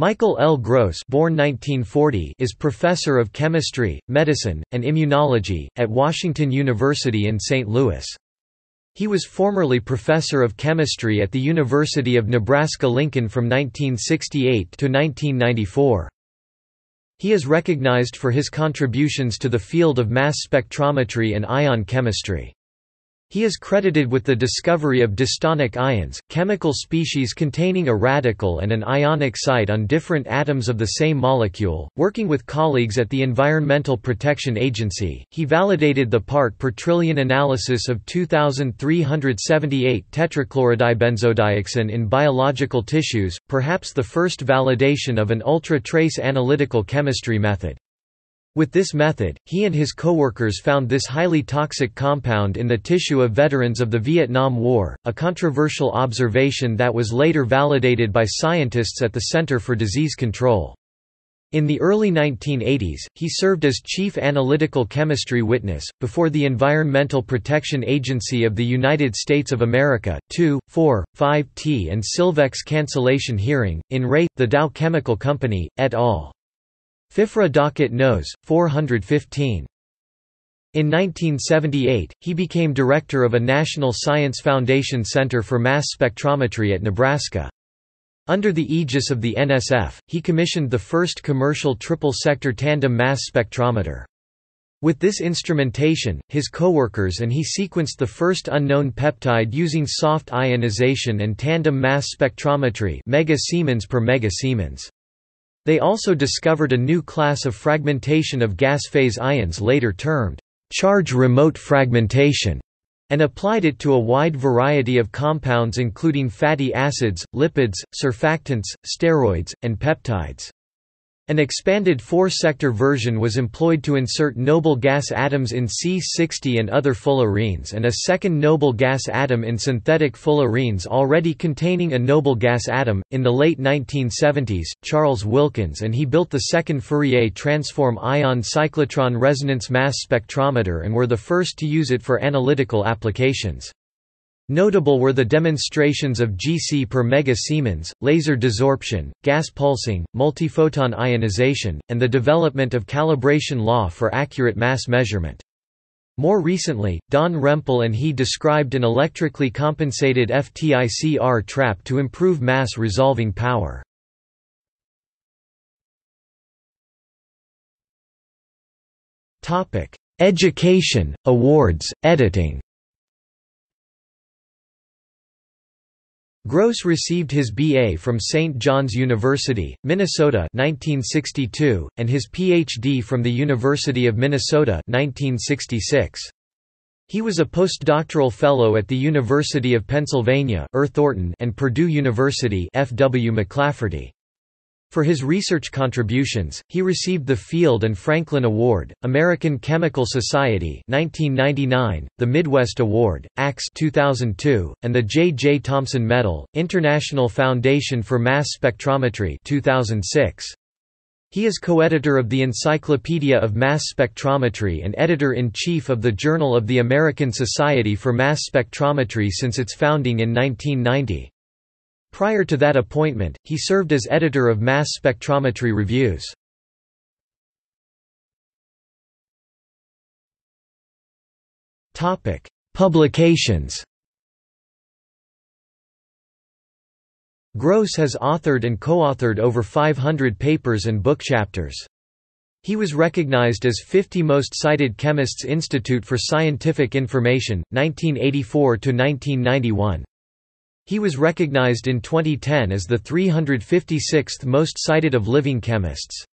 Michael L. Gross born 1940 is professor of chemistry, medicine, and immunology, at Washington University in St. Louis. He was formerly professor of chemistry at the University of Nebraska-Lincoln from 1968 to 1994. He is recognized for his contributions to the field of mass spectrometry and ion chemistry. He is credited with the discovery of distonic ions, chemical species containing a radical and an ionic site on different atoms of the same molecule. Working with colleagues at the Environmental Protection Agency, he validated the part per trillion analysis of 2378 tetrachlorodibenzodioxin in biological tissues, perhaps the first validation of an ultra-trace analytical chemistry method. With this method, he and his coworkers found this highly toxic compound in the tissue of veterans of the Vietnam War, a controversial observation that was later validated by scientists at the Center for Disease Control. In the early 1980s, he served as chief analytical chemistry witness, before the Environmental Protection Agency of the United States of America, 2, 4, 5T and Silvex cancellation hearing, in re, the Dow Chemical Company, et al. FIFRA docket Nos. 415. In 1978, he became director of a National Science Foundation Center for Mass Spectrometry at Nebraska. Under the aegis of the NSF, he commissioned the first commercial triple-sector tandem mass spectrometer. With this instrumentation, his coworkers and he sequenced the first unknown peptide using soft ionization and tandem mass spectrometry mega Siemens per mega Siemens. They also discovered a new class of fragmentation of gas phase ions later termed charge remote fragmentation and applied it to a wide variety of compounds including fatty acids, lipids, surfactants, steroids, and peptides. An expanded four-sector version was employed to insert noble gas atoms in C60 and other fullerenes and a second noble gas atom in synthetic fullerenes already containing a noble gas atom. In the late 1970s, Charles Wilkins and he built the second Fourier transform ion cyclotron resonance mass spectrometer and were the first to use it for analytical applications. Notable were the demonstrations of GC per mega Siemens, laser desorption, gas pulsing, multiphoton ionization, and the development of calibration law for accurate mass measurement. More recently, Don Rempel and he described an electrically compensated FTICR trap to improve mass resolving power. Education, awards, editing Gross received his B.A. from St. John's University, Minnesota 1962, and his Ph.D. from the University of Minnesota 1966. He was a postdoctoral fellow at the University of Pennsylvania Earth Thornton and Purdue University F. W. McLafferty. For his research contributions, he received the Field and Franklin Award, American Chemical Society 1999, the Midwest Award, ACS 2002, and the J. J. Thomson Medal, International Foundation for Mass Spectrometry 2006. He is co-editor of the Encyclopedia of Mass Spectrometry and editor-in-chief of the Journal of the American Society for Mass Spectrometry since its founding in 1990. Prior to that appointment, he served as editor of Mass Spectrometry Reviews. Publications Gross has authored and co-authored over 500 papers and book chapters. He was recognized as 50 Most Cited Chemists Institute for Scientific Information, 1984–1991. He was recognized in 2010 as the 356th most cited of living chemists.